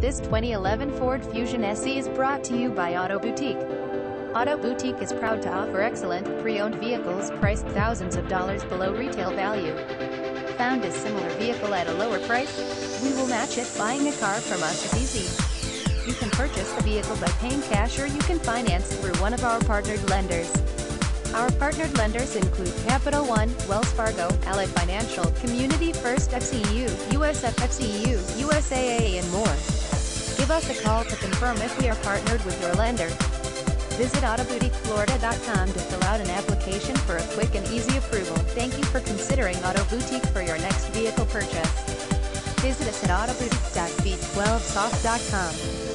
This 2011 Ford Fusion SE is brought to you by Auto Boutique. Auto Boutique is proud to offer excellent, pre-owned vehicles priced thousands of dollars below retail value. Found a similar vehicle at a lower price? We will match it. Buying a car from us is easy. You can purchase the vehicle by paying cash or you can finance through one of our partnered lenders. Our partnered lenders include Capital One, Wells Fargo, Ally Financial, Community First FCU, USF FCU, USAA, and more. Give us a call to confirm if we are partnered with your lender. Visit AutoBoutiqueFlorida.com to fill out an application for a quick and easy approval. Thank you for considering Auto Boutique for your next vehicle purchase. Visit us at autoboutique.v12soft.com.